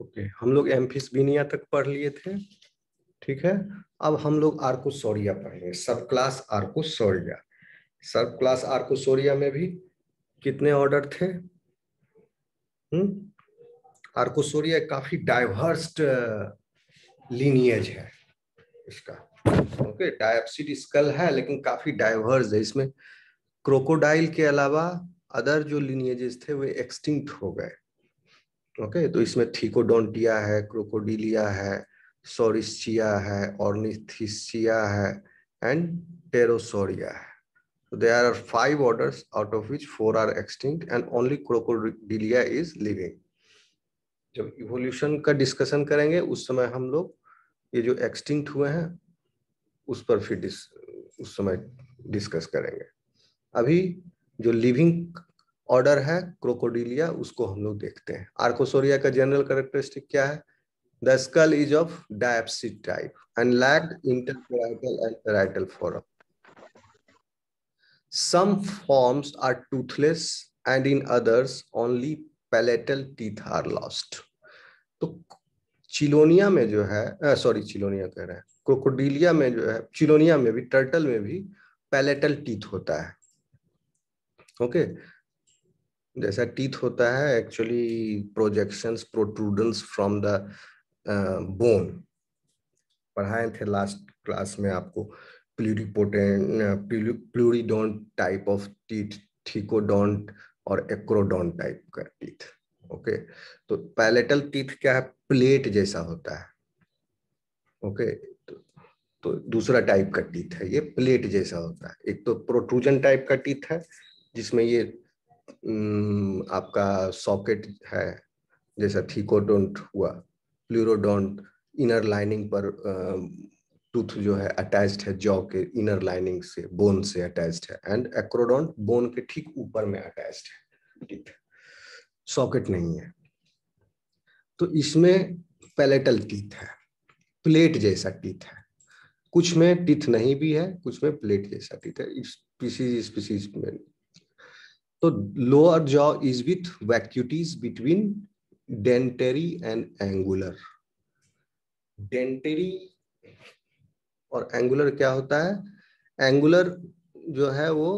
Okay हम लोग एम्फिस्बिनिया तक पढ़ लिए थे, ठीक है? अब हम लोग आर्कोसोरिया पढ़ेंगे subclass Archosauria subclass Archosauria में भी कितने ऑर्डर थे? हम्म? आर्कोसोरिया काफ़ी डाइवर्स लीनियज है इसका। ओके डायप्सिड स्कल है, लेकिन काफ़ी डाइवर्स है। इसमें क्रोकोडाइल के अलावा अदर जो लीनियजेस थे, वे एक्सटिंक्ट हो गए। ओके तो इसमें थीकोडोंटिया है, क्रोकोडिलिया है सोरिस्चिया है, ऑर्निथिसिया है एंड टेरोसोरिया है So, there are five orders, out of which four are extinct and only crocodilia is living. जब इवोल्यूशन का डिस्कशन करेंगे, उस समय हम लोग ये जो एक्सटिंक्ट हुए हैं, उस पर फिर उस समय डिस्कस करेंगे अभी जो लिविंग ऑर्डर है क्रोकोडिलिया उसको हम लोग देखते हैं। आर्कोसोरिया का जनरल करेक्टरिस्टिक क्या है? The skull is of diapsid type and lacked interparietal and parietal foramen some forms are toothless and in others only palatal teeth are lost. तो चिलोनिया में जो है सॉरी चिलोनिया कह रहे हैं। क्रोकोडिलिया में जो है, चिलोनिया में भी टर्टल में भी पैलेटल टीथ होता है। Okay okay? जैसा टीथ होता है actually projections protuberance from the bone पढ़ाए थे लास्ट क्लास में आपको pluripotent pleurodont type of teeth thecodont और एक्रोडोंट टाइप का टीथ ओके तो पैलेटल टीथ क्या है? प्लेट जैसा होता है. ओके? तो, तो दूसरा टाइप का टीथ है ये प्लेट जैसा होता है. एक तो प्रोट्रूजन टाइप का टीथ है जिसमें ये आपका सॉकेट है, जैसा थीकोडोंट हुआ, प्लूरोडोंट, इनर लाइनिंग पर टूथ जो है अटैच्ड है जॉ के इनर लाइनिंग से बोन से अटैच्ड है एंड एक्रोडोंट बोन के ठीक ऊपर में अटैच्ड है टीथ सॉकेट नहीं है। तो इसमें पैलेटल टीथ है प्लेट जैसा टीथ है। कुछ में टीथ नहीं भी है, कुछ में प्लेट जैसा टीथ है। स्पीसीज स्पीसीज में तो lower jaw is with vacuities between dentary and angular dentary और एंगुलर क्या होता है? एंगुलर जो है वो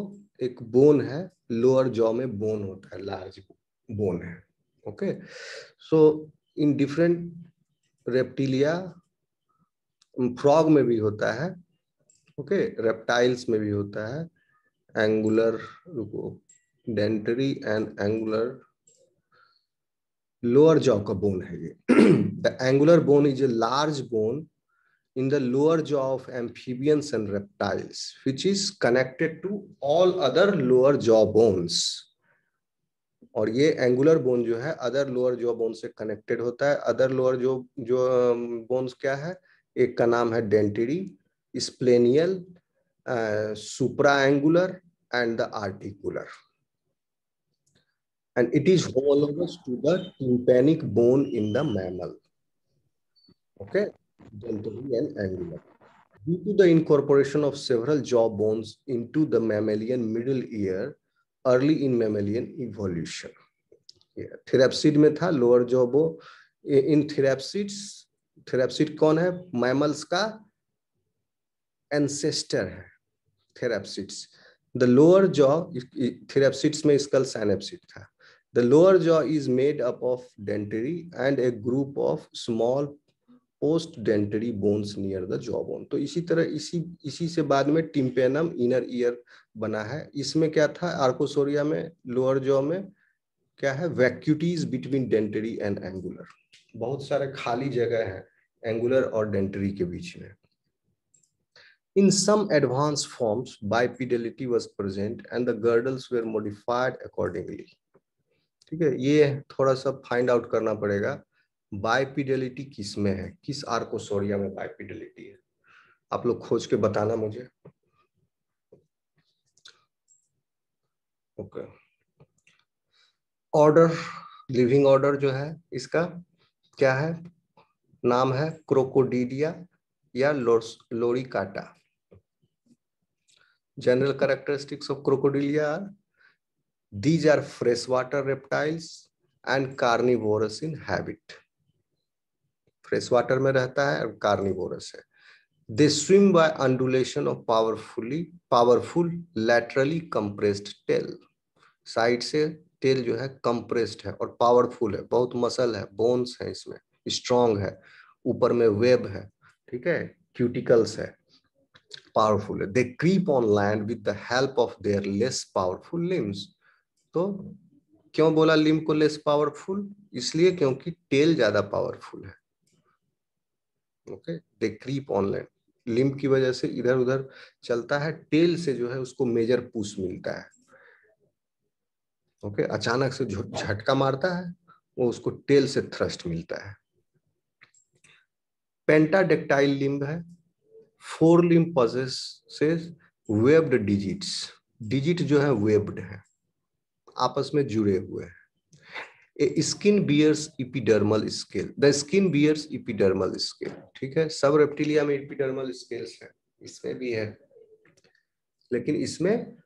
एक बोन है लोअर जॉ में बोन होता है लार्ज बोन है okay so in different reptilia frog में भी होता है ओके okay? रेप्टाइल्स में भी होता है एंगुलर रुको dentary and angular lower jaw का बोन है ये the angular bone is a large bone in the lower jaw of amphibians and reptiles, which is connected to all other lower jaw bones. और ये angular bone जो है other lower jaw bone से connected होता है। Other lower जो जो bones क्या है? एक का नाम है dentary splenial supra angular and the articular and it is homologous to the tympanic bone in the mammal. Okay, dentary and angular. Due to the incorporation of several jaw bones into the mammalian middle ear early in mammalian evolution. Yeah. Therapsid में था lower jaw बो इन थेरेप्सिड्स थेरेप्सिड कौन है mammals का ancestor है therapsids the lower jaw therapsids में skull सैनेप्सिड था The lower jaw is made up of dentary and a group of small post dentary bones near the jaw bone तो इसी तरह इसी इसी से बाद में टिम्पेनम इनर ईयर बना है इसमें क्या था आर्कोसोरिया में लोअर जॉ में क्या है vacuities between dentary and angular बहुत सारे खाली जगह है एंगुलर और डेंटरी के बीच में In some advanced forms, bipedality was present and the girdles were modified accordingly. ठीक है, ये थोड़ा सा फाइंड आउट करना पड़ेगा बाइपिडलिटी किसमें है? किस आर्कोसोरिया में बाइपिडलिटी है? आप लोग खोज के बताना मुझे। ओके ऑर्डर लिविंग ऑर्डर जो है, इसका क्या है? नाम है क्रोकोडीडिया या loricata general characteristics of crocodilia These are freshwater reptiles and carnivorous in habit. Water में रहता है और कार्निवोरस है। They swim by undulation of powerfully powerful laterally compressed tail side से टेल जो है कंप्रेस्ड है और पावरफुल है। बहुत मसल है बोन्स है इसमें स्ट्रॉन्ग है। ऊपर में वेब है, ठीक है? क्यूटिकल्स है। पावरफुल है। They creep on land with the help of their less powerful limbs तो क्यों बोला लिम को लेस पावरफुल इसलिए क्योंकि टेल ज़्यादा पावरफुल है। Okay they creep online land limb की वजह से इधर उधर चलता है टेल से जो है उसको मेजर पुश मिलता है। ओके अचानक से झटका मारता है, वो उसको टेल से थ्रस्ट मिलता है। पेंटाडेक्टाइल लिम्ब है। Fore limb possesses webbed digits digit जो है वेब्ड है। आपस में जुड़े हुए हैं। Skin bears epidermal scale the skin bears epidermal scale ठीक है? सब रेप्टिलिया में इपिडर्मल स्केल्स है। इसमें भी है। लेकिन इसमें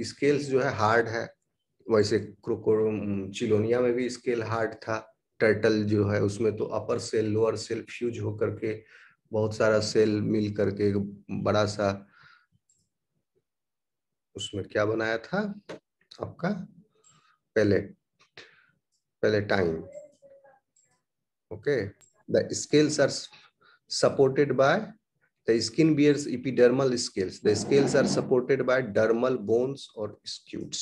स्केल्स जो है हार्ड है। वैसे चिलोनिया में भी स्केल हार्ड था। टर्टल जो है, उसमें तो upper cell lower cell fuse होकर के बहुत सारा सेल मिल करके बड़ा सा उसमें क्या बनाया था? आपका pellet pelletine okay the scales are supported by the skin bears epidermal scales the scales are supported by dermal bones or scutes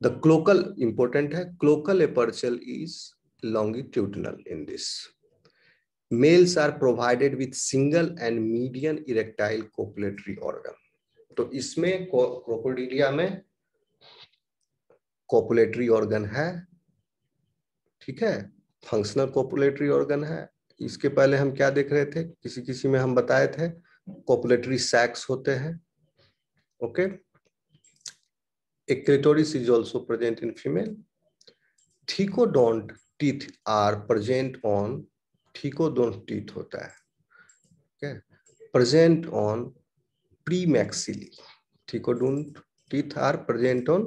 the cloacal important hai cloacal aperture is longitudinal in this males are provided with single and median erectile copulatory organ तो इसमें Crocodilia में copulatory organ है, ठीक है? Functional copulatory organ है। इसके पहले हम क्या देख रहे थे? किसी किसी में हम बताए थे कोपुलेटरी सैक्स होते हैं, okay? A clitoris is also present in female thecodont teeth are present on thecodont teeth होता है? Present on thecodont teeth are present on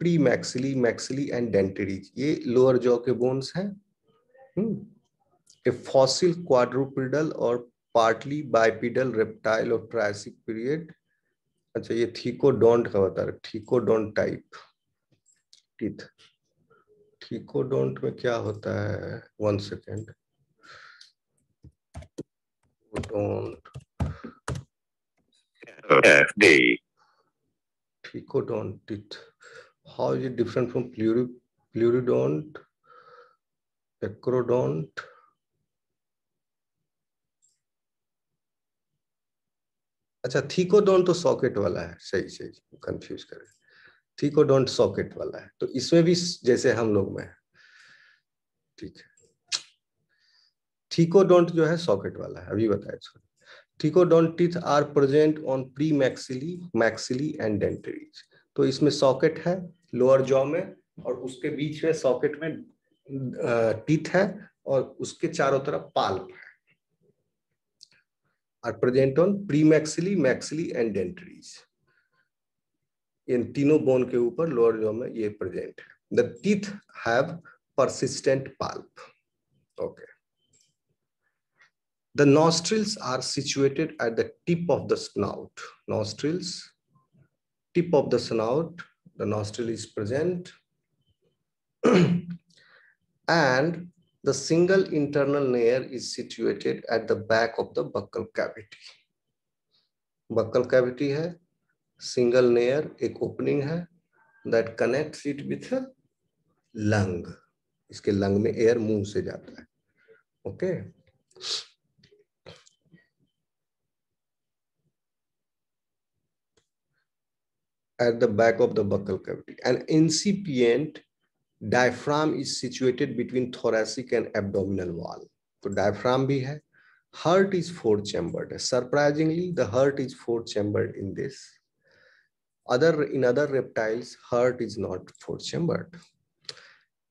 pre maxillae maxillae and dentaries ये लोअर जॉ के bones हैं। ए fossil quadrupedal और partly bipedal reptile of Triassic period अच्छा ये thecodont का बता रहे थीकोडोंट टाइप टीथ थीकोडोंट में क्या होता है? One second don't thecodont teeth how is it different from pluri, pleurodont, acrodont? अच्छा थीकोडोंट तो सॉकेट वाला है। सही सही कंफ्यूज कर थीकोडोंट सॉकेट वाला है। तो इसमें भी जैसे हम लोग में ठीक है। थीकोडोंट जो है सॉकेट वाला है। अभी बताया teeth are present on pre maxillae maxillae and dentaries तो इसमें सॉकेट है लोअर जॉ में, और उसके बीच में सॉकेट में टीथ है, और उसके चारों तरफ़ पाल्प है। Are present on pre maxillae maxillae and dentaries इन तीनों बोन के ऊपर लोअर जॉ में ये प्रेजेंट है। The teeth have persistent pulp okay. The nostrils are situated at the tip of the snout nostrils tip of the snout, the nostril is present. and the single internal layer is situated at the back of the buccal cavity. Buccal cavity है, single layer, एक opening है, that connects it with a lung. इसके lung में air मुँह से जाता है okay? at the back of the buccal cavity. An incipient diaphragm is situated between thoracic and abdominal wall. So diaphragm bhi hai. Heart is four chambered. Surprisingly, the heart is four chambered in this. Other in other reptiles, heart is not four chambered.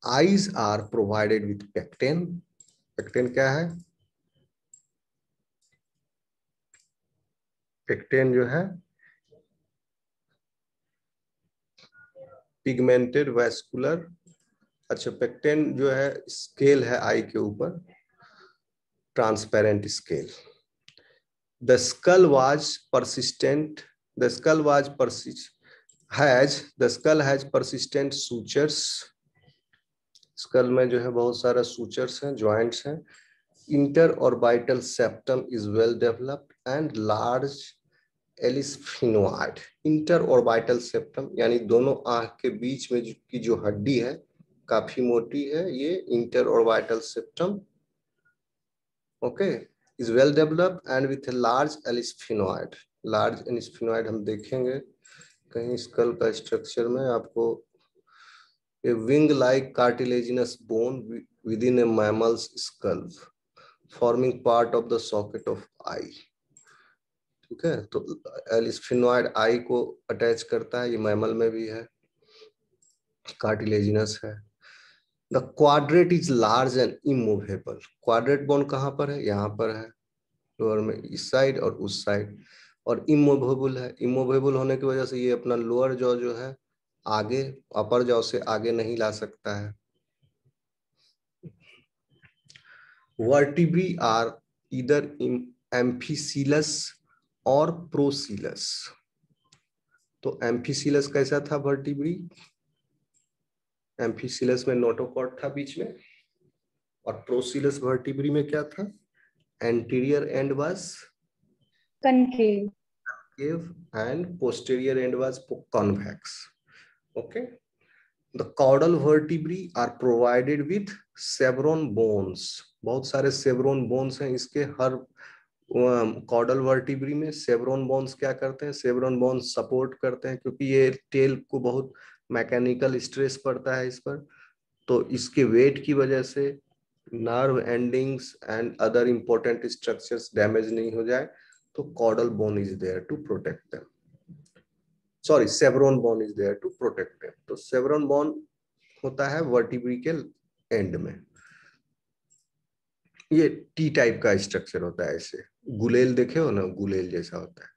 Eyes are provided with pectin. Pectin kya hai? Pectin jo hai pigmented vascular अच्छा pecten जो है scale है eye के ऊपर transparent scale the skull was persistent the skull was has the skull has persistent sutures skull में जो है, बहुत सारा सूचर्स हैं ज्वाइंट्स हैं. Interorbital septum is well developed and large alisphenoid interorbital septum, यानी दोनों आँख के बीच में की जो हड्डी है, काफ़ी मोटी है, ये interorbital septum, okay, is well developed and with large alisphenoid large alisphenoid हम देखेंगे, कहीं स्कल का स्ट्रक्चर में आपको, a wing like cartilaginous bone with in a mammals skull forming part of the socket of eye. ठीक है? तो एलिस्फिनोइड आई को अटैच करता है, ये मैमल में भी है कार्टिलेजिनस है। The quadrate is large and immovable quadrate bone कहाँ पर है? यहाँ पर है। लोअर में इस साइड और उस साइड और इमूवेबल है। इमूवेबल होने की वजह से ये अपना लोअर जॉ जो है, आगे अपर जॉ से आगे नहीं ला सकता है। वर्टिब्री आर इधर एम्फीसीलस और प्रोसीलस। तो एम्फीसीलस कैसा था वर्टिब्री? एम्फीसीलस में नोटोकॉट था बीच में और प्रोसीलस वर्टिब्री में क्या था? Anterior end was? Concave. And posterior end was convex. Okay? The caudal vertebrae are provided with chevron bones. बहुत सारे सेवरोन बोन्स हैं इसके हर कॉडल वर्टिब्री में सेवरोन बोन्स क्या करते हैं? सेवरोन बोन्स सपोर्ट करते हैं क्योंकि ये टेल को बहुत मैकेनिकल स्ट्रेस पड़ता है इस पर। तो इसके वेट की वजह से nerve endings and other important structures damage नहीं हो जाए तो caudal bone is there to protect them. Sorry, chevron bone is there to protect them. तो सेवरोन बोन होता है वर्टिब्री के एंड में। ये टी टाइप का स्ट्रक्चर होता है ऐसे। गुलेल देखे हो ना? गुलेल जैसा होता है।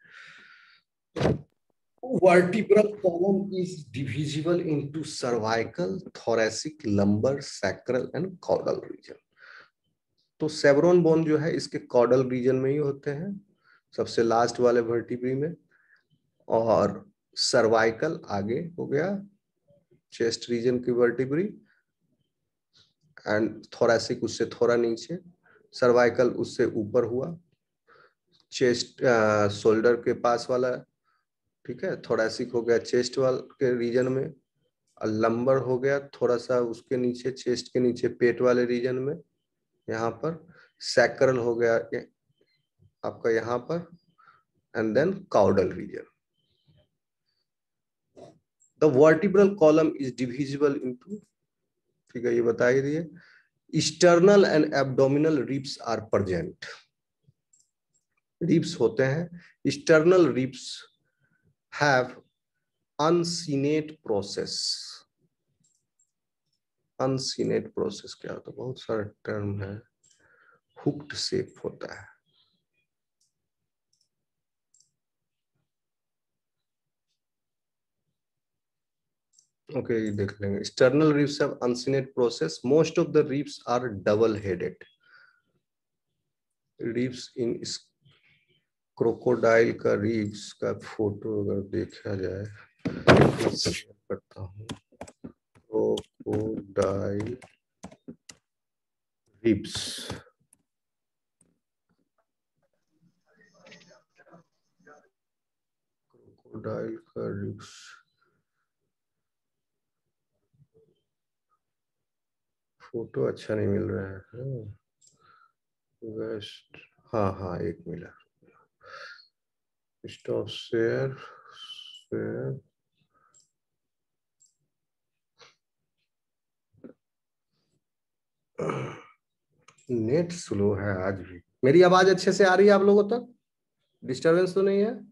Vertebral column is divisible into cervical, thoracic, lumbar, sacral and caudal region. तो सेवरोन बोन जो है, इसके कॉडल रीजन में ही होते हैं, सबसे लास्ट वाले वर्टिब्री में। और सर्वाइकल आगे हो गया चेस्ट रीजन की वर्टिब्री एंड थोरेसिक उससे थोड़ा नीचे। सर्वाइकल उससे ऊपर हुआ। चेस्ट शोल्डर के पास वाला, ठीक है, थोड़ासिक हो गया चेस्ट वाल के रीजन में लंबर हो गया थोड़ा सा उसके नीचे, चेस्ट के नीचे, पेट वाले रीजन में, यहाँ पर, सैक्रल हो गया आपका यहाँ पर and then caudal region the vertebral column is divisible into ठीक है, ये बता ही। दिए sternal and abdominal ribs are present ribs होते हैं। Sternal ribs have uncinate process uncinate process क्या होता है? बहुत सारा टर्म है। हुक्ड शेप होता है। ओके okay, देख लेंगे। Sternal ribs uncinate process most of the ribs are double headed ribs in crocodile का रिप्स का फ़ोटो अगर देखा जाए करता हूँ। क्रोकोडाइल रिप्स क्रोकोडाइल का फ़ोटो अच्छा नहीं मिल रहा है। वेस्ट हाँ हाँ एक मिला। Stop share share net slow है आज भी। मेरी आवाज़ अच्छे से आ रही है आप लोगों तक? डिस्टरबेंस तो नहीं है?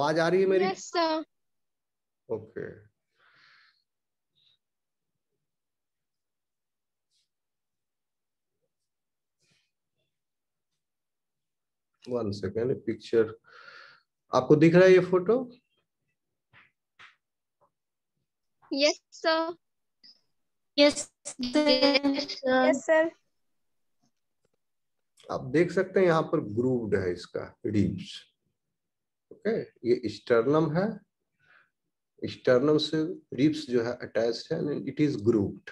आवाज़ आ रही है मेरी? Yes. Okay one second picture आपको दिख रहा है ये photo Yes, sir. Yes, sir. Yes, आप देख सकते हैं यहाँ पर ग्रूव्ड है इसका रिब्स ओके ये स्टर्नम है। स्टर्नम से रिब्स जो है अटैच है इट इज़ ग्रूव्ड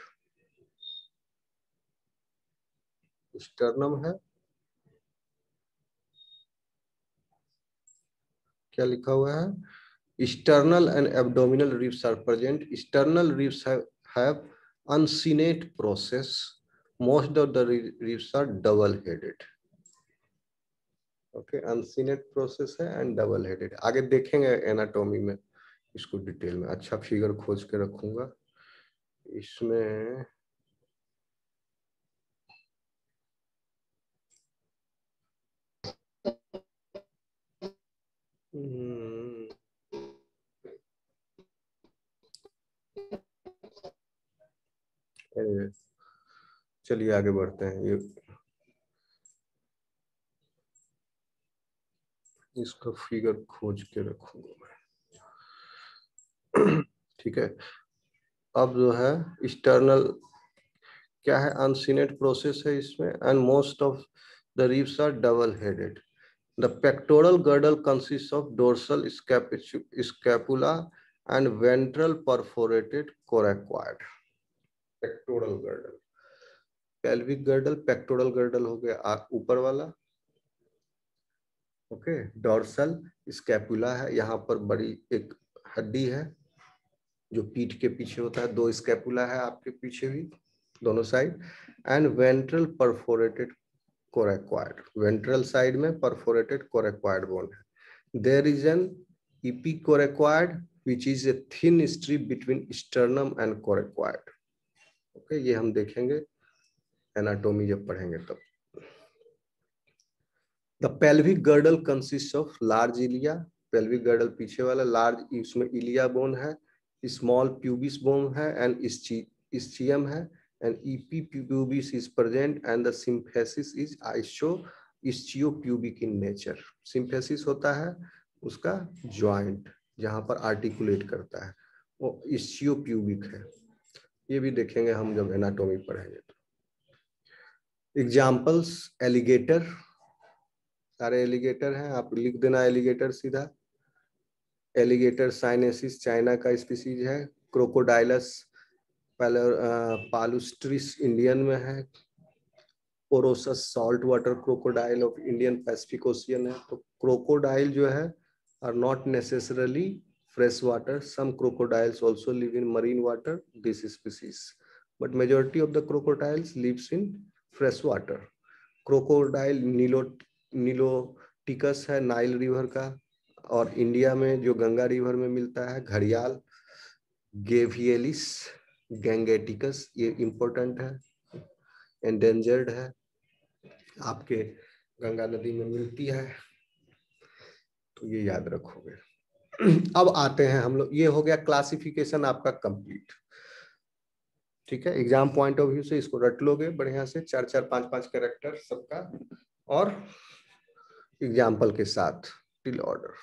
स्टर्नम है। क्या लिखा हुआ है? Sternal and abdominal ribs are present sternal ribs have uncinate process. Most of the ribs are double headed okay uncinate process है एंड डबल हेडेड आगे देखेंगे एनाटॉमी में इसको डिटेल में। अच्छा फिगर खोज के रखूँगा। इसमें हम्म। चलिए आगे बढ़ते हैं। ये इसका फिगर खोज के रखूँगा मैं। ठीक है? अब जो है एक्सटर्नल क्या है? अनसीनेट प्रोसेस है इसमें and most of the ribs are double headed the pectoral girdle consist of dorsal scapula and ventral perforated coracoid pectoral girdle pelvic girdle pectoral girdle हो गया ऊपर वाला। ओके, डॉर्सल स्कैपुला है, यहाँ पर बड़ी एक हड्डी है, जो पीठ के पीछे होता है, दो स्कैपुला है आपके पीछे भी, दोनों side and ventral perforated coracoid ventral side में परफोरेटेड कोरेक्वाइड बोन है। There is an epicoracoid which is a thin strip between sternum and coracoid okay, ये हम देखेंगे एनाटोमी जब पढ़ेंगे तब। The pelvic girdle consist of large ilia pelvic girdle पीछे वाला लार्ज इसमें इलिया बोन है स्मॉल प्यूबिस बोन है एंड इस्चियम है and epipubis is present and the symphysis is iso ischiopubic in nature symphysis होता है उसका ज्वाइंट जहाँ पर आर्टिकुलेट करता है। वो इस्चियो प्यूबिक है। ये भी देखेंगे हम जब एनाटोमी पढ़ेंगे तो। एग्जाम्पल्स एलिगेटर सारे एलिगेटर हैं, आप लिख देना एलिगेटर सीधा। एलिगेटर साइनेसिस चाइना का स्पीसीज है क्रोकोडाइलस पालुस्ट्रिस इंडियन में है porosus salt water crocodile of Indian Pacific ocean है। तो क्रोकोडाइल जो है are not necessarily fresh water some crocodiles also live in marine water this species but majority of the crocodiles lives in fresh water crocodile nilo niloticus है, Nile river का, और India में जो Ganga river में मिलता है, घड़ियाल गेवियलिस गैंगेटिकस, ये इम्पोर्टेंट है एंडेंजर्ड है, आपके गंगा नदी में मिलती है तो ये याद रखोगे। अब आते हैं हम लोग, ये हो गया क्लासिफिकेशन आपका कंप्लीट ठीक है एग्ज़ाम पॉइंट ऑफ़ व्यू से इसको रट लोगे, बढ़िया से, चार चार, पाँच पाँच कैरेक्टर सबका, और एग्ज़ाम्पल के साथ, टिल ऑर्डर।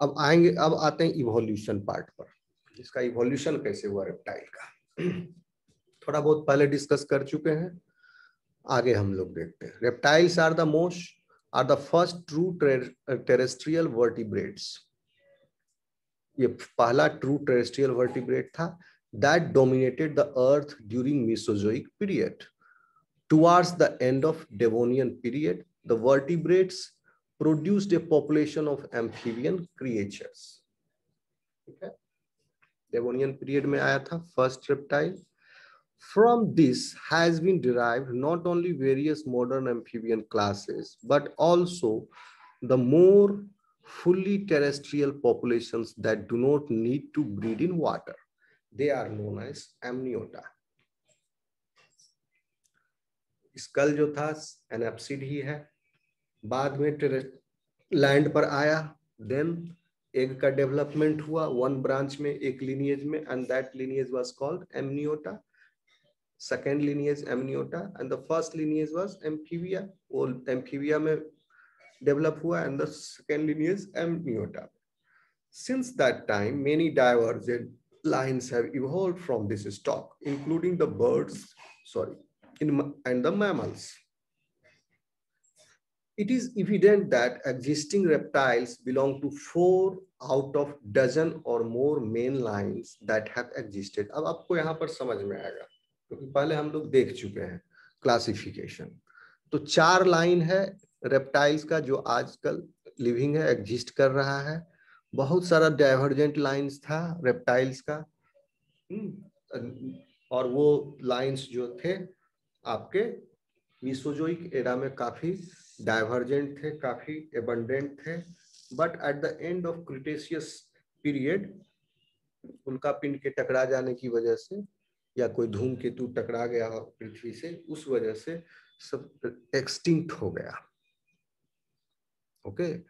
अब आएँगे, अब आते हैं इवोल्यूशन पार्ट पर इसका इवोल्यूशन कैसे हुआ रेप्टाइल का। थोड़ा बहुत पहले डिस्कस कर चुके हैं, आगे हम लोग देखते हैं। Reptiles are the most are the first true terrestrial vertebrates ये पहला ट्रू टेरेस्ट्रियल वर्टिब्रेट था that dominated the earth during Mesozoic period towards the end of Devonian period the vertebrates produced a population of amphibian creatures ठीक है Devonian period में आया था first reptile from this has been derived not only various modern amphibian classes but also the more fully terrestrial populations that do not need to breed in water. They are known as amniota. Skull जो था एनएप्सिड ही है बाद में land पर आया then egg का development हुआ one branch में, एक लिनियज में and that lineage was called amniota second lineage amniota and the first lineage was amphibia वो एम्फीविया में डेवलप हुआ and the second lineage amniota since that time many divergent lines have evolved from this stock, including the birds, sorry, in and the mammals. It is evident that existing reptiles belong to four out of dozen or more main lines that have existed. अब आपको यहाँ पर समझ में आएगा क्योंकि तो पहले हम लोग देख चुके हैं क्लासिफिकेशन तो चार लाइन है रेप्टाइल्स का जो आजकल लिविंग है एग्जिस्ट कर रहा है। बहुत सारा डाइवर्जेंट लाइंस था रेप्टाइल्स का। हम्म, और वो लाइंस जो थे आपके मिसोजोइक एरा में काफ़ी डाइवर्जेंट थे, काफ़ी एबंडेंट थे but at the end of Cretaceous period उनका पिंड के टकरा जाने की वजह से, या कोई धूमकेतु टकरा गया पृथ्वी से, उस वजह से सब एक्सटिंक्ट हो गया ओके okay?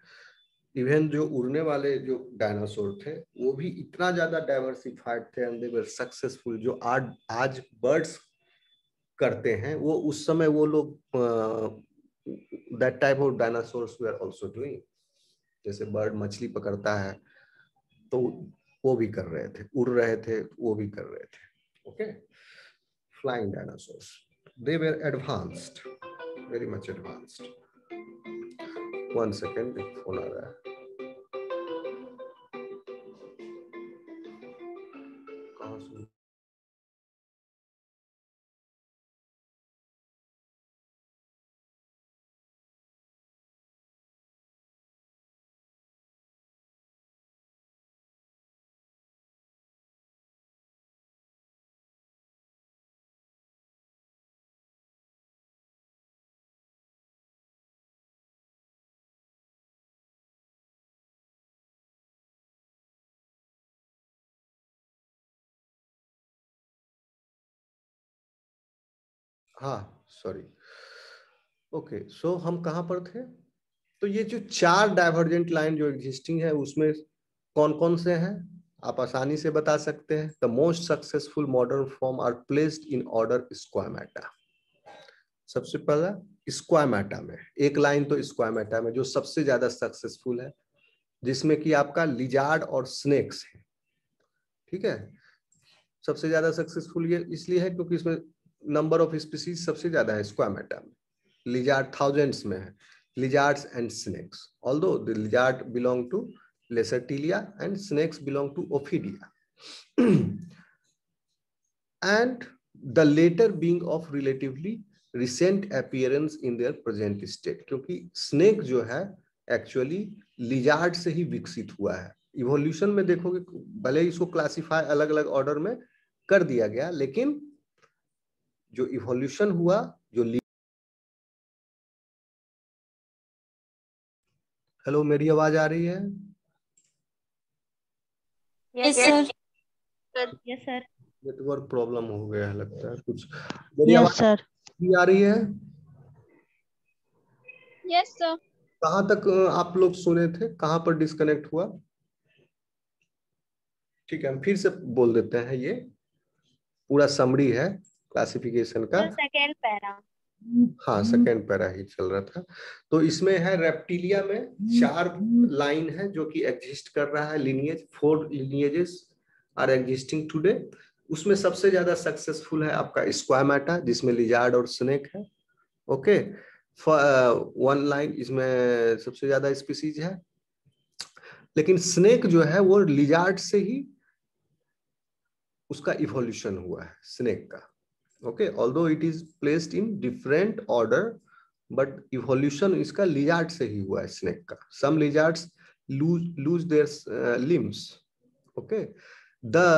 इवन जो उड़ने वाले जो डायनासोर थे, वो भी इतना ज़्यादा डाइवर्सिफाइड थे एंड दे सक्सेसफुल जो आज आज बर्ड्स करते हैं, वो उस समय वो लोग that type of dinosaurs we are also doing जैसे बर्ड मछली पकड़ता है तो वो भी कर रहे थे, उड़ रहे थे, वो भी कर रहे थे okay flying dinosaurs they were advanced very much advanced one second phone आ रहा है। हाँ सॉरी ओके सो हम कहाँ पर थे? तो ये जो चार डाइवर्जेंट लाइन जो एग्जिस्टिंग है, उसमें कौन कौन से हैं? आप आसानी से बता सकते हैं। The most successful modern form are placed in order squamata सबसे पहला स्क्वामेटा में। एक लाइन तो स्क्वामेटा में, जो सबसे ज़्यादा सक्सेसफुल है, जिसमें कि आपका लिजार्ड और स्नेक्स है। ठीक है? सबसे ज़्यादा सक्सेसफुल ये इसलिए है क्योंकि इसमें नंबर ऑफ़ स्पीसीज सबसे ज़्यादा है स्क्वामेटा में। लिजार्ड थाउजेंड्स में है। Lizards and snakes although the lizard belong to Lacertilia and snakes belong to Ophidia and the latter being of relatively recent appearance in their present state क्योंकि snake जो है actually lizard से ही विकसित हुआ है। Evolution में देखोगे, भले इसको क्लासिफाई अलग अलग ऑर्डर में कर दिया गया, लेकिन जो इवोल्यूशन हुआ जो हेलो मेरी आवाज़ आ रही है? Yes sir yes sir network problem हो गया है लगता है कुछ। मेरी आवाज़ सर आ रही है? यस सर कहाँ तक आप लोग सुने थे? कहाँ पर डिस्कनेक्ट हुआ? ठीक है हम फिर से बोल देते हैं ये। पूरा समरी है। क्लासिफिकेशन का। Second para. हाँ सेकेंड पैरा ही चल रहा था। तो इसमें है रेप्टिलिया में चार लाइन है जो कि एग्जिस्ट कर रहा है lineage four lineages are existing today उसमें सबसे ज़्यादा सक्सेसफुल है आपका स्क्वामेटा जिसमें लिजार्ड और स्नेक है। ओके वन लाइन इसमें सबसे ज़्यादा स्पीसीज है। लेकिन स्नेक जो है वो लिजार्ड से ही उसका इवोल्यूशन हुआ है स्नेक का। Okay although it is placed in different order but evolution इसका lizard से ही हुआ है snake का some lizards lose lose their uh, limbs okay the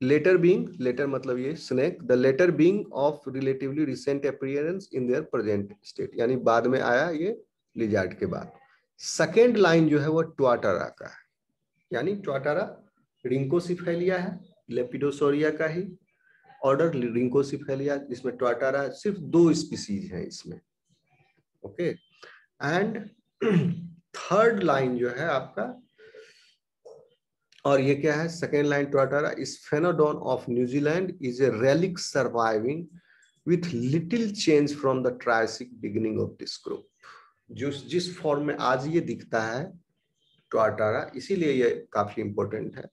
later being later मतलब ये snake the later being of relatively recent appearance in their present state यानी बाद में आया ये lizard के बाद सेकेंड लाइन जो है वो ट्वाटारा का है यानी ट्वाटारा रिंकोसिफेलिया है लेपिडोसोरिया का ही ऑर्डर रिंकोसिफेलिया जिसमें टोटारा सिर्फ़ दो स्पीसीज हैं इसमें, ओके? एंड थर्ड लाइन जो है आपका, और ये क्या है? सेकेंड लाइन टोटारा इस फेनोडोन of New Zealand is a relic surviving with little change from the Triassic beginning of this group जो जिस फॉर्म में आज ये दिखता है, ट्वाटारा, इसीलिए ये काफ़ी इंपॉर्टेंट है।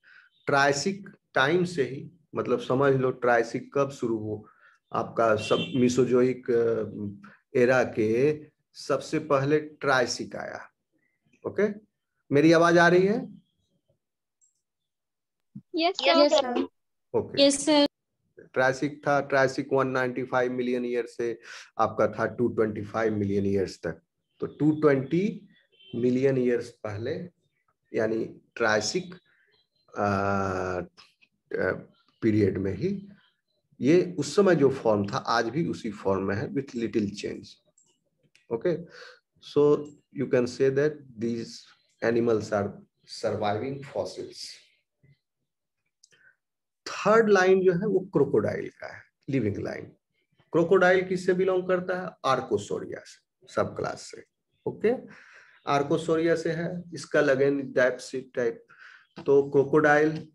ट्राइसिक टाइम से ही मतलब समझ लो ट्राइसिक कब शुरू हो आपका सब मिसोजोइक एरा के सबसे पहले ट्राइसिक आया ओके मेरी आवाज़ आ रही है sir. sir. ओके. ट्राइसिक था ट्राइसिक 195 मिलियन ईयर से आपका था 225 मिलियन ईयर्स तक तो 220 मिलियन ईयर्स पहले यानी ट्राइसिक पीरियड में ही, ये उस समय जो फॉर्म था, आज भी उसी फॉर्म में है, with little change. Okay? So, you can say that these animals are surviving fossils. Third line जो है, वो क्रोकोडाइल का है, लिविंग लाइन। क्रोकोडाइल किससे बिलोंग करता है? आर्कोसोरिया से, सब क्लास से। ओके? आर्कोसोरिया से है, इसका लगेन, टाइप टाइप। तो क्रोकोडाइल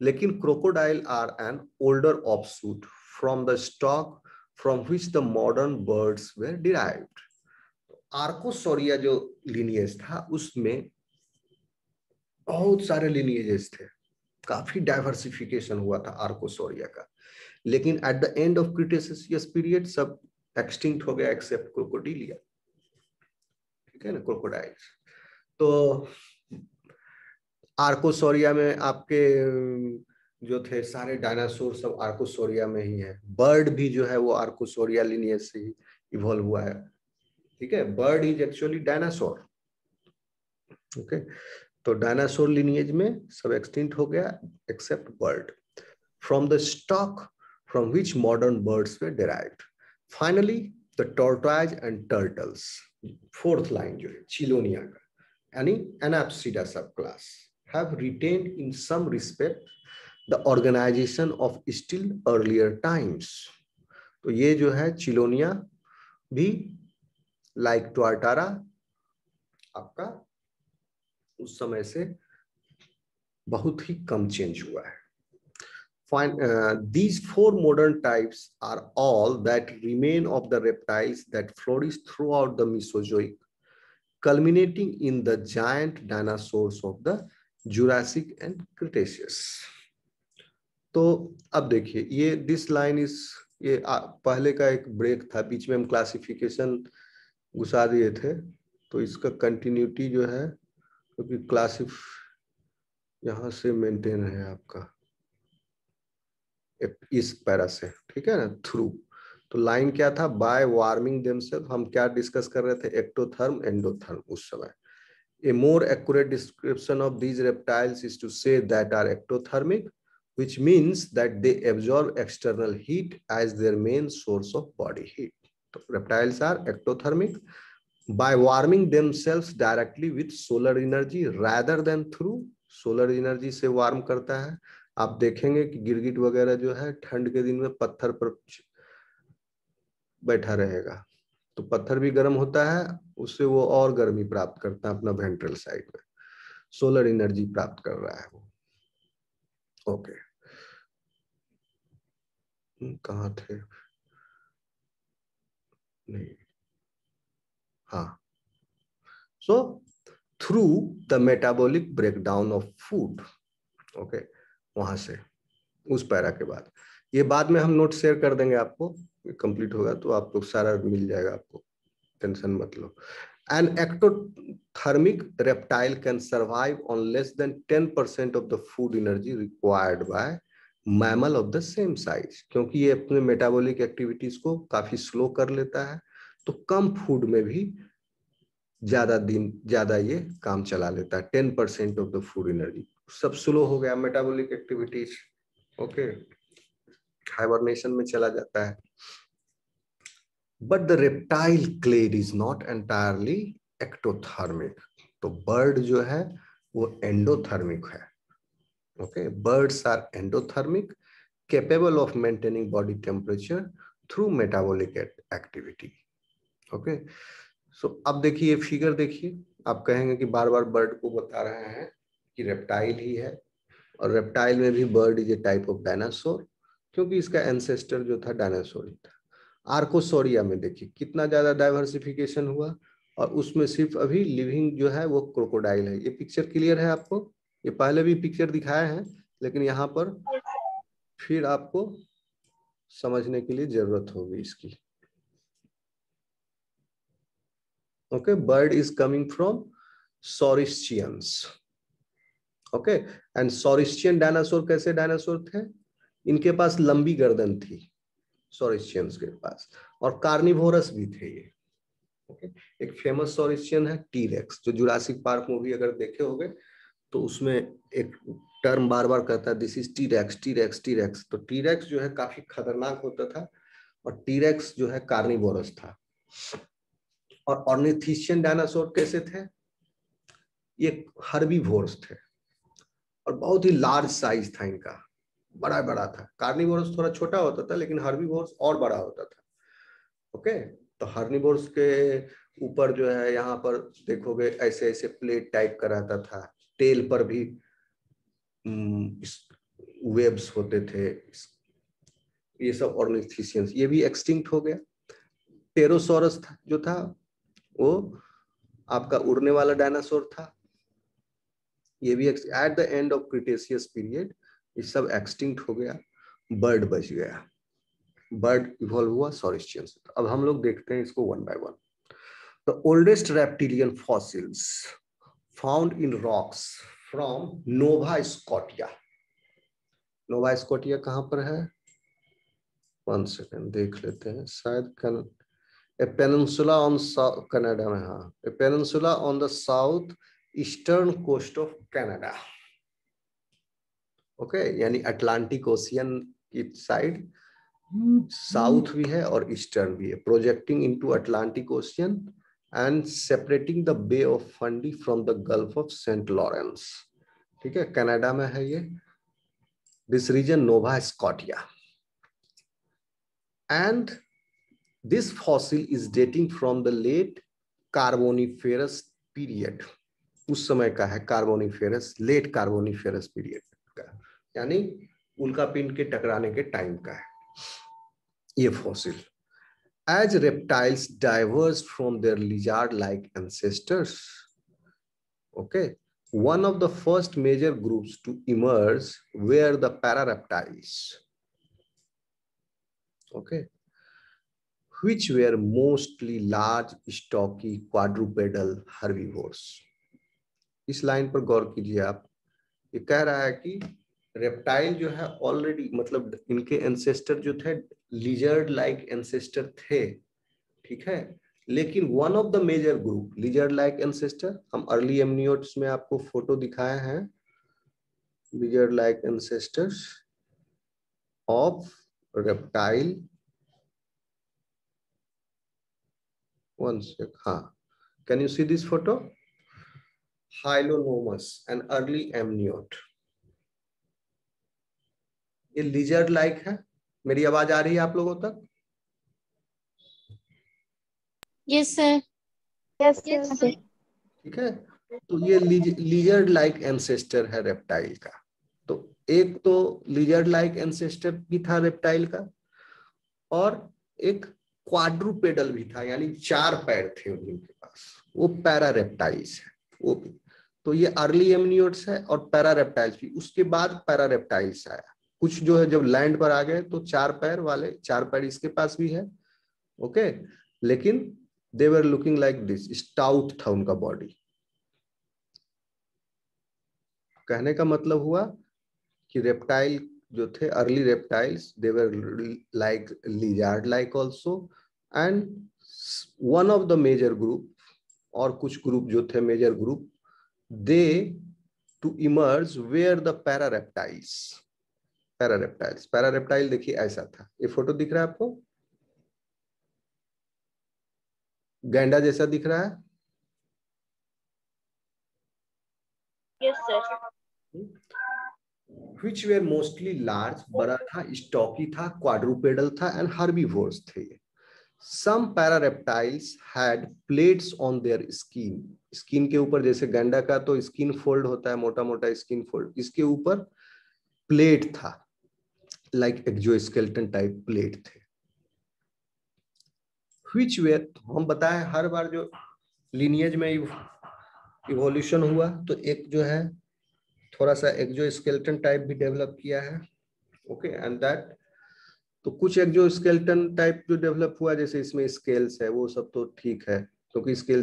लेकिन crocodile are an older offshoot from the stock from which the modern birds were derived Archosauria जो लिनियज था, उसमें बहुत सारे लिनियजेस थे। काफ़ी डाइवर्सिफिकेशन हुआ था आर्कोसोरिया का। लेकिन at the end of Cretaceous period सब एक्सटिंक्ट हो गया एक्सेप्ट क्रोकोडिलिया ठीक है ना क्रोकोडाइल तो आर्कोसोरिया में आपके जो थे सारे डायनासोर सब आर्कोसोरिया में ही है। बर्ड भी जो है वो आर्कोसोरिया लिनियज से ही इवॉल्व हुआ है। ठीक है? Bird is actually dinosaur okay? तो डायनासोर लिनियज में सब एक्सटिंक्ट हो गया except bird. From the stock from which modern birds were derived finally the tortoise and turtles fourth line जो है चिलोनिया का। यानी Anapsida subclass have retained in some respect the organization of still earlier times तो ये जो है चिलोनिया भी like tuatara आपका उस समय से बहुत ही कम चेंज हुआ है Fine, uh, these four modern types are all that remain of the reptiles that flourished throughout the Mesozoic, culminating in the giant dinosaurs of the Jurassic and Cretaceous तो अब देखिए ये दिस लाइन इज़ ये आ, पहले का एक break था बीच में हम क्लासिफिकेशन घुसा दिए थे तो इसका कंटिन्यूटी जो है क्योंकि तो क्लासिफ यहाँ से मेंटेन है आपका इस पैरा से ठीक है ना थ्रू तो लाइन क्या था? बाय वार्मिंग देमसेल्फ हम क्या डिस्कस कर रहे थे? एक्टोथर्म एंडोथर्म उस समय। A more accurate description of these reptiles is to say that are ectothermic, which means that they absorb external heat as their main source of body heat. So reptiles are ectothermic by warming themselves directly with solar energy rather than through solar energy से warm करता है आप देखेंगे कि गिरगिट वगैरह जो है ठंड के दिन में पत्थर पर बैठा रहेगा तो पत्थर भी गर्म होता है उससे वो और गर्मी प्राप्त करता है अपना वेंट्रल साइड में। सोलर एनर्जी प्राप्त कर रहा है वो। ओके कहा थे? नहीं। हाँ। So through the metabolic breakdown of food okay वहाँ से, उस पैरा के बाद। ये बाद में हम नोट शेयर कर देंगे आपको कंप्लीट होगा तो आपको सारा मिल जाएगा आपको। टेंशन मत लो। An ectothermic reptile can survive on less than ten percent of the food energy required by mammal of the same size क्योंकि ये अपने मेटाबॉलिक एक्टिविटीज़ को काफ़ी स्लो कर लेता है तो कम फ़ूड में भी ज़्यादा दिन, ज़्यादा ये काम चला लेता है ten percent of the food energy सब स्लो हो गया मेटाबॉलिक एक्टिविटीज़ ओके हाइबरनेशन में चला जाता है। But the reptile clade is not entirely ectothermic तो बर्ड जो है, वो एंडोथर्मिक है. Okay birds are endothermic capable of maintaining body temperature through metabolic activity. Okay so अब देखिए फिगर देखिए. आप कहेंगे कि बार बार बर्ड को बता रहे हैं कि रेप्टाइल ही है. और रेप्टाइल में भी bird is a type of dinosaur क्योंकि इसका एंसेस्टर जो था डायनासोर ही था। आर्कोसोरिया में देखिए, कितना ज़्यादा डाइवर्सिफिकेशन हुआ और उसमें सिर्फ़ अभी लिविंग जो है वो क्रोकोडाइल है। ये पिक्चर क्लियर है आपको? ये पहले भी पिक्चर दिखाए हैं, लेकिन यहाँ पर फिर आपको समझने के लिए ज़रूरत होगी इसकी। Okay bird is coming from saurischians okay and saurischian dinosaur कैसे डायनासोर थे? इनके पास लंबी गर्दन थी। सॉरिस्चियंस के पास। और कार्निवोरस भी थे ये। ओके? एक फ़ेमस सॉरिस्चियन है टीरेक्स जो जुरासिक पार्क मूवी अगर देखे होंगे तो उसमें एक टर्म बार बार कहता है this is T rex T rex T rex तो टीरेक्स जो है काफ़ी खतरनाक होता था, और टीरेक्स जो है कार्निवोरस था। और ऑर्निथिशियन डायनासोर कैसे थे? ये हर्बीवोर्स थे। और बहुत ही लार्ज साइज़ था इनका। बड़ा बड़ा था। कार्निवोरस थोड़ा छोटा होता था, लेकिन हर्बीवोर्स और बड़ा होता था। ओके? तो हर्निवोर्स के ऊपर जो है, यहाँ पर देखोगे ऐसे ऐसे प्लेट टाइप का रहता था। टेल पर भी वेब्स होते थे ये सब ऑर्निथिशियंस ये भी एक्सटिंक्ट हो गया। टेरोसोरस था, जो था, वो आपका उड़ने वाला डायनासोर था। ये भी at the end of Cretaceous period ये सब एक्सटिंक्ट हो गया बर्ड बच गया। बर्ड इवॉल्व हुआ सॉरिस्टियंस अब हम लोग देखते हैं इसको one by one the oldest reptilian fossils found in rocks from Nova Scotia Nova Scotia कहाँ पर है? वन सेकेंड देख लेते हैं। शायद कन ए पेनिनसुला ऑन कनाडा में हाँ। A peninsula on the south eastern coast of Canada okay यानी अटलांटिक ओशियन की साइड साउथ भी है और ईस्टर्न भी है. Projecting into Atlantic Ocean and separating the Bay of Fundy from the Gulf of Saint Lawrence ठीक है Canada में है ये. This region Nova Scotia and this fossil is dating from the late Carboniferous period उस समय का है Carboniferous late Carboniferous period यानी उल्का पिंड के टकराने के टाइम का है। ये fossil age reptiles diverse from their lizard like ancestors okay one of the first major groups to emerge were the para reptiles okay which were mostly large stocky quadrupedal herby इस line पर गौर कीजिए आप। ये कह रहा है कि reptile जो है ऑलरेडी मतलब इनके एंसेस्टर जो थे लिजर्ड लाइक एंसेस्टर थे, ठीक है? लेकिन one of the major group lizard like ancestor हम अर्ली एमनियोट्स में आपको फ़ोटो दिखाए हैं lizard like ancestors of reptile one sec हाँ। Can you see this photo hylonomus and early amniote ये लिजर्ड लाइक है? मेरी आवाज़ आ रही है आप लोगों तक? यस सर यस सर ठीक है? तो ये लिजर्ड लाइक एंसेस्टर है रेप्टाइल का। तो एक तो लिजर्ड लाइक एंसेस्टर भी था रेप्टाइल का और एक क्वाड्रुपेडल भी था यानी चार पैर थे उनके पास। वो पैरा रेप्टाइल्स है वो भी। तो ये अर्ली एमनियोट्स है और पैरा रेप्टाइल्स भी। उसके बाद पैरा रेप्टाइल्स आया। कुछ जो है जब लैंड पर आ गए तो चार पैर वाले, चार पैर इसके पास भी है, ओके? लेकिन they were looking like this stout था उनका बॉडी कहने का मतलब हुआ कि रेप्टाइल जो थे early reptiles they were like lizard like also and one of the major group और कुछ ग्रुप जो थे major group they to emerge were the para reptiles parareptiles parareptile देखिए ऐसा था। ये फ़ोटो दिख रहा है आपको? गैंडा जैसा दिख रहा है? Yes sir which were mostly large बड़ा था स्टॉकी था क्वाड्रुपेडल था एंड हर्बीवोर्स थे ये। Some parareptiles had plates on their skin skin के ऊपर जैसे गैंडा का तो स्किन फोल्ड होता है मोटा मोटा स्किन फोल्ड इसके ऊपर प्लेट था। लाइक एक्जोस्केल्टन टाइप प्लेट थे। Which were, हम बताएँ, हर बार जो लिनियज में इवोल्यूशन हुआ तो एक जो है थोड़ा सा एक जो स्केल्टन टाइप भी डेवलप किया है। ओके एंड दैट तो कुछ एक जो स्केल्टन टाइप जो डेवलप हुआ, जैसे इसमें स्केल्स है, वो सब तो ठीक है, क्योंकि तो स्केल